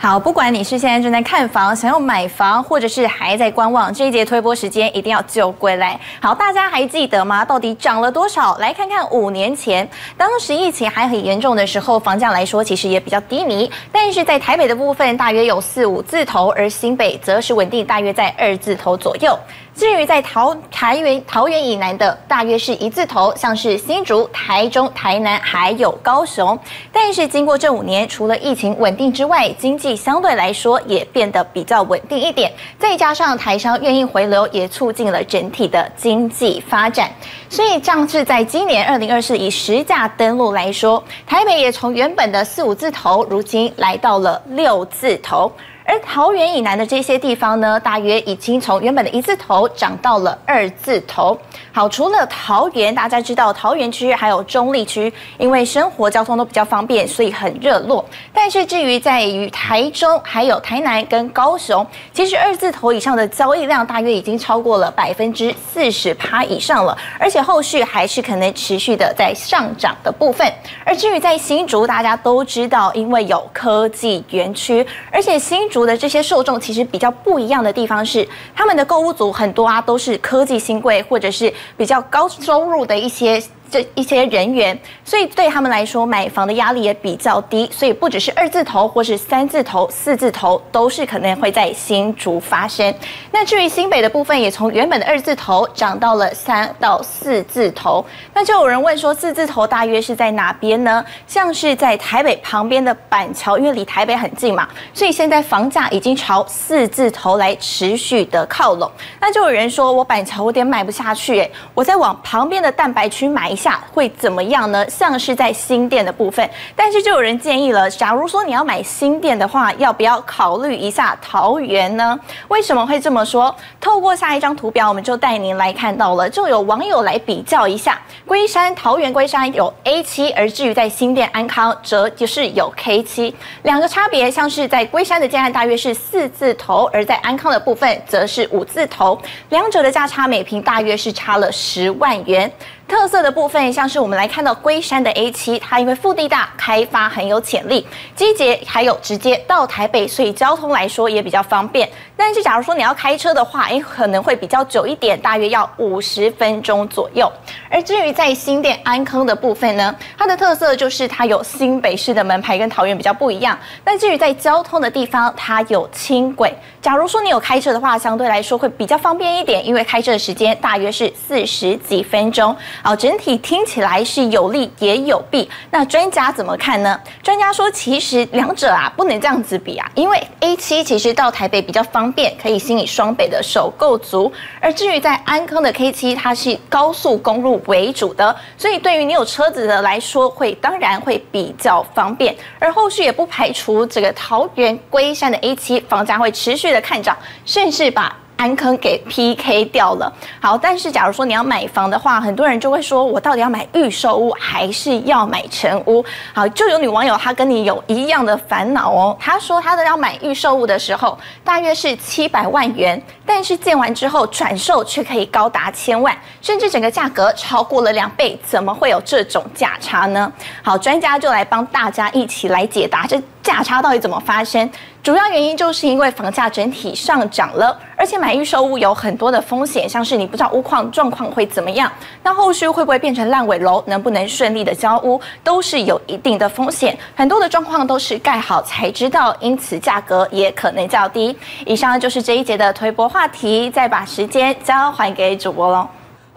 好，不管你是现在正在看房、想要买房，或者是还在观望，这一节推波时间一定要救归来。好，大家还记得吗？到底涨了多少？来看看五年前，当时疫情还很严重的时候，房价来说其实也比较低迷，但是在台北的部分大约有四五字头，而新北则是稳定大约在二字头左右。至于在桃台园桃园以南的，大约是一字头，像是新竹、台中、台南还有高雄。但是经过这五年，除了疫情稳定之外，经济相对来说也变得比较稳定一点。再加上台商愿意回流，也促进了整体的经济发展。所以，这样是在今年二零二四以实价登录来说，台北也从原本的四五字头，如今来到了六字头。而桃园以南的这些地方呢，大约已经从原本的一字头涨到了二字头。好，除了桃园，大家知道桃园区还有中立区，因为生活交通都比较方便，所以很热络。但是至于在于台中、还有台南跟高雄，其实二字头以上的交易量大约已经超过了百分之四十趴以上了，而且后续还是可能持续的在上涨的部分。而至于在新竹，大家都知道，因为有科技园区，而且新竹。的这些受众其实比较不一样的地方是，他们的购物族很多啊，都是科技新贵或者是比较高收入的一些。这一些人员，所以对他们来说，买房的压力也比较低，所以不只是二字头，或是三字头、四字头，都是可能会在新竹发生。那至于新北的部分，也从原本的二字头涨到了三到四字头。那就有人问说，四字头大约是在哪边呢？像是在台北旁边的板桥，因为离台北很近嘛，所以现在房价已经朝四字头来持续的靠拢。那就有人说，我板桥有点买不下去，哎，我在往旁边的蛋白区买。下会怎么样呢？像是在新店的部分，但是就有人建议了，假如说你要买新店的话，要不要考虑一下桃园呢？为什么会这么说？透过下一张图表，我们就带您来看到了，就有网友来比较一下，龟山桃园龟山有 A 七，而至于在新店安康则就是有 K 七，两个差别像是在龟山的建案大约是四字头，而在安康的部分则是五字头，两者的价差每平大约是差了十万元。特色的部分，像是我们来看到龟山的 A 七，它因为腹地大，开发很有潜力，机捷还有直接到台北，所以交通来说也比较方便。但是假如说你要开车的话，哎，可能会比较久一点，大约要五十分钟左右。而至于在新店安坑的部分呢，它的特色就是它有新北市的门牌，跟桃园比较不一样。但至于在交通的地方，它有轻轨。假如说你有开车的话，相对来说会比较方便一点，因为开车的时间大约是四十几分钟。好，整体听起来是有利也有弊。那专家怎么看呢？专家说，其实两者啊不能这样子比啊，因为 A 七其实到台北比较方便，可以吸引双北的首购族。而至于在安坑的 K 七，它是高速公路为主的，所以对于你有车子的来说，会当然会比较方便。而后续也不排除这个桃园龟山的 A 七房价会持续的看涨，甚至把。安坑给 PK 掉了。好，但是假如说你要买房的话，很多人就会说，我到底要买预售屋还是要买成屋？好，就有女网友她跟你有一样的烦恼哦。她说她的要买预售屋的时候，大约是七百万元，但是建完之后转售却可以高达千万，甚至整个价格超过了两倍，怎么会有这种价差呢？好，专家就来帮大家一起来解答这。价差到底怎么发生？主要原因就是因为房价整体上涨了，而且买预售屋有很多的风险，像是你不知道屋况状况会怎么样，那后续会不会变成烂尾楼，能不能顺利的交屋，都是有一定的风险。很多的状况都是盖好才知道，因此价格也可能较低。以上就是这一节的推播话题，再把时间交还给主播喽。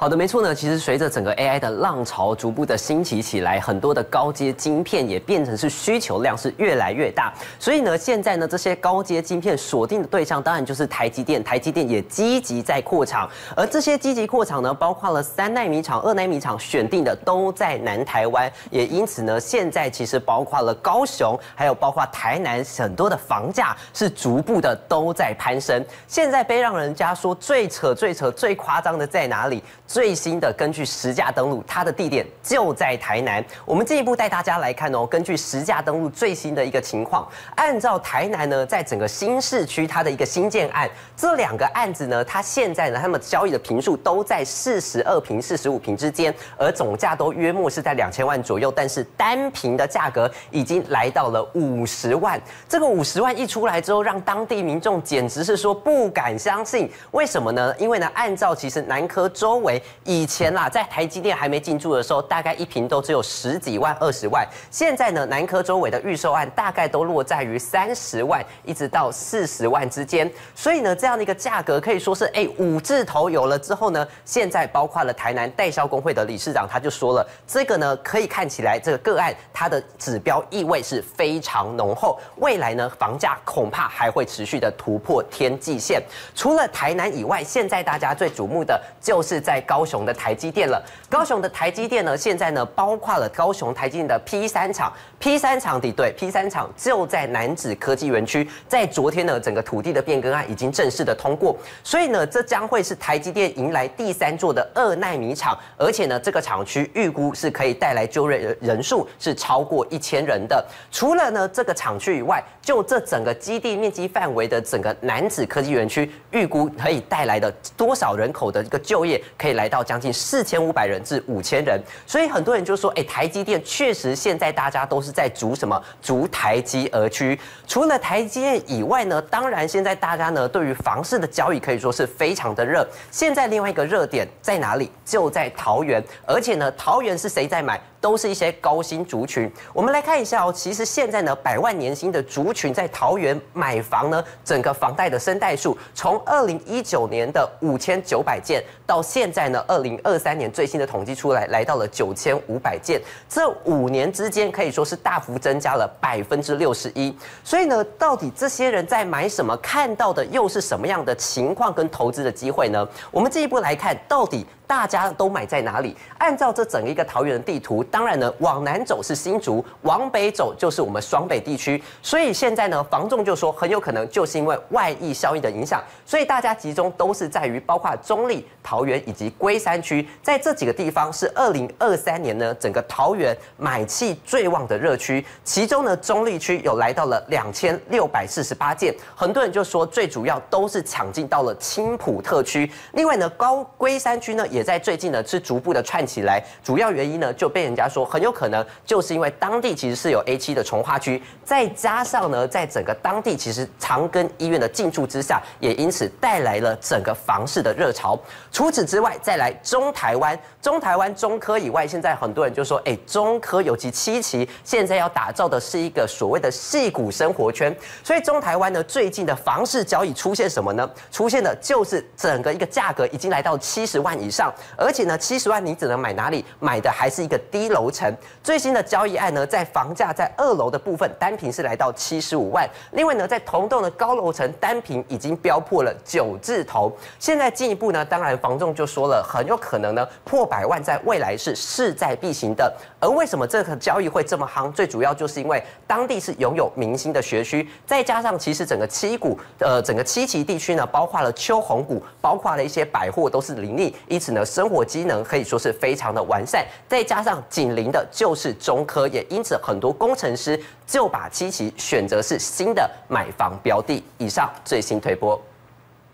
好的，没错呢。其实随着整个 AI 的浪潮逐步的兴起起来，很多的高阶晶片也变成是需求量是越来越大。所以呢，现在呢这些高阶晶片锁定的对象当然就是台积电。台积电也积极在扩厂，而这些积极扩厂呢，包括了三纳米厂、二纳米厂选定的都在南台湾。也因此呢，现在其实包括了高雄，还有包括台南，很多的房价是逐步的都在攀升。现在被让人家说最扯、最扯、最夸张的在哪里？最新的根据实价登录，它的地点就在台南。我们进一步带大家来看哦，根据实价登录最新的一个情况，按照台南呢，在整个新市区它的一个新建案，这两个案子呢，它现在呢，他们交易的平数都在四十二平、四十五平之间，而总价都约莫是在两千万左右，但是单平的价格已经来到了五十万。这个五十万一出来之后，让当地民众简直是说不敢相信。为什么呢？因为呢，按照其实南科周围。以前啦，在台积电还没进驻的时候，大概一平都只有十几万、二十万。现在呢，南科周围的预售案大概都落在于三十万，一直到四十万之间。所以呢，这样的一个价格可以说是哎五字头有了之后呢，现在包括了台南代销工会的理事长他就说了，这个呢可以看起来这个个案它的指标意味是非常浓厚，未来呢房价恐怕还会持续的突破天际线。除了台南以外，现在大家最瞩目的就是在高。雄的台积电了，高雄的台积电呢，现在呢包括了高雄台积电的 P 三厂，P 三厂的对 P 三厂就在南子科技园区，在昨天呢，整个土地的变更案已经正式的通过，所以呢，这将会是台积电迎来第三座的二纳米厂，而且呢，这个厂区预估是可以带来就业人数是超过一千人的。除了呢这个厂区以外，就这整个基地面积范围的整个南子科技园区，预估可以带来的多少人口的一个就业，可以来。到将近四千五百人至五千人，所以很多人就说，哎，台积电确实现在大家都是在逐什么逐台积而居。除了台积电以外呢，当然现在大家呢对于房市的交易可以说是非常的热。现在另外一个热点在哪里？就在桃园，而且呢，桃园是谁在买？都是一些高薪族群。我们来看一下哦，其实现在呢，百万年薪的族群在桃园买房呢，整个房贷的申贷数，从二零一九年的五千九百件，到现在呢，二零二三年最新的统计出来，来到了九千五百件。这五年之间可以说是大幅增加了百分之六十一。所以呢，到底这些人在买什么？看到的又是什么样的情况跟投资的机会呢？我们进一步来看，到底。大家都买在哪里？按照这整一个桃园的地图，当然呢，往南走是新竹，往北走就是我们双北地区。所以现在呢，房仲就说很有可能就是因为外溢效应的影响，所以大家集中都是在于包括中立、桃园以及龟山区，在这几个地方是二零二三年呢整个桃园买气最旺的热区。其中呢，中立区有来到了两千六百四十八件，很多人就说最主要都是抢进到了青浦特区。另外呢，高龟山区呢也。在最近呢，是逐步的串起来，主要原因呢就被人家说很有可能就是因为当地其实是有 A 七的从化区，再加上呢，在整个当地其实长庚医院的进驻之下，也因此带来了整个房市的热潮。除此之外，再来中台湾，中台湾中科以外，现在很多人就说，哎，中科尤其七期，现在要打造的是一个所谓的细股生活圈。所以中台湾呢，最近的房市交易出现什么呢？出现的就是整个一个价格已经来到七十万以上。而且呢，七十万你只能买哪里？买的还是一个低楼层。最新的交易案呢，在房价在二楼的部分单平是来到七十五万。另外呢，在同栋的高楼层单平已经飙破了九字头。现在进一步呢，当然房仲就说了，很有可能呢破百万，在未来是势在必行的。而为什么这个交易会这么夯？最主要就是因为当地是拥有明星的学区，再加上其实整个七股呃整个七旗地区呢，包括了秋红谷，包括了一些百货都是林立，因此呢。生活机能可以说是非常的完善，再加上紧邻的就是中科，也因此很多工程师就把七旗选择是新的买房标的。以上最新推播。